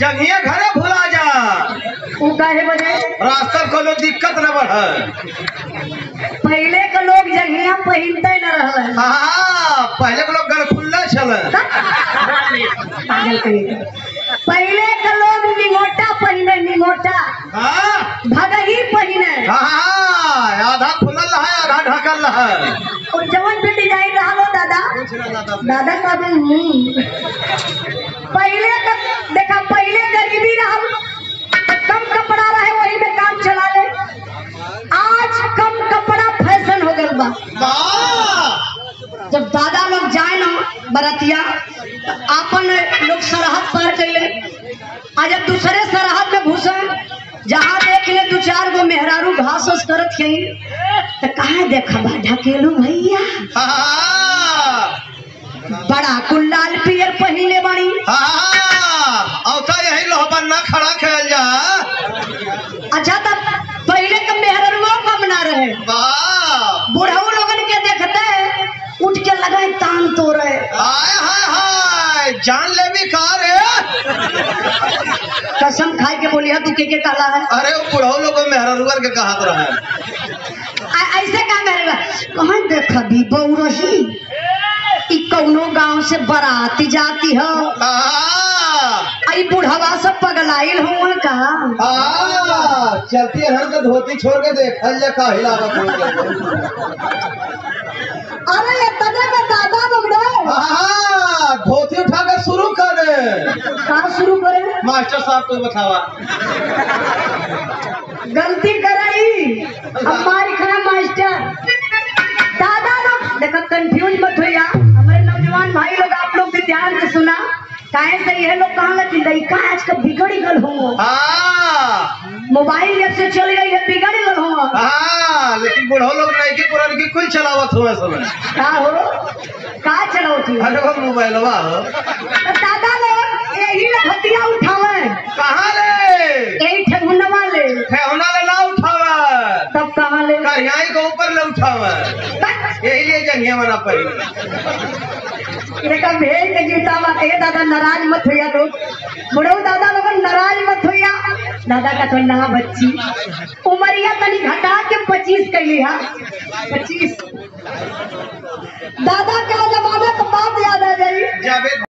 जंगिया घरे भुला जा रास्ता कोनो दिक्कत न बढ़। पहले के लोग जंगिया पहनते न रहल। हाँ पहले के लोग गल खुल्ला के। पहले के लोग निगोटा पहने निगोटा हाँ। भगही पहने। हाँ, आधा खुलल है आधा ढकल है। और जवन पे डिज़ाइन रहा दादा। दादा। का भी हो वाह! जब दादा लोग जाए ना बरतिया तो आपन लोग सरहद पार कैले आ जब दूसरे सरहद में घुसे जहाँ देख ले दू चार गो मेहरारू घास उस करत खई तो कहा देखा बा ढकेलू भैया? हाँ, बड़ा कुल लाल पियर पहले बाड़ी। हाँ, तो यही लोहबन ना खड़ा खेल जा अच्छा तब पहले के मेहरारू कम ना रहे वाह! बुढ़ऊ लोगन के देखते उठ के लगे तान तो रहे। हाय हाय हाय जान ले भी कहा रे कसम खाए के बोलिया तू के के काला है? अरे वो बुढ़ऊ लोग मेहररुअर के कहत रहे ऐसे का? करेगा कहाँ देखा भी बहू रही? ई कौनो गाँव से बारात जाती हो। आई बुढ़वा सब पगलाइल हुआ का हाँ, चलती है हर धोती छोड़ के देखल जा का हिलावत हो अरे ये तने का दादा बगड़ो। हाँ, धोती उठा के शुरू कर। कहाँ शुरू करे? मास्टर साहब को बतावा। गलती कराई। हमारी खरा मास्टर। दादा लोग देखो कंफ्यूज मत होइया। हमारे नौजवान भाई लोग आप लोग भी ध्यान से सुना। काहे से यह लोग कहाँ लगी लड़का आज का बिगड़ी गल हो हाँ, मोबाइल जब से चल गई है बिगड़ गल हो। हाँ, लेकिन बुढ़ऊ लोग नहीं की पुरान की कुल चलावत हुए समय का हो? का चलो थी अरे वो मोबाइलवा हो। तो दादा लोग यही ले हथिया उठावे। कहाँ ले? यही ठगुनवा ले। ठेहुना ले ना उठावा। तब कहाँ ले? करियाई को ऊपर ले उठावा। यही लिए जंगिया बना पड़ी। देखा भेज के जूता बात है। दादा नाराज़ मत होइया लोग। बुढ़ऊ दादा लोग नाराज़ मत होइया। दादा का तो ना बच्ची। उमरिया तनी घटा के पच्चीस कर लिया पच्चीस। दादा के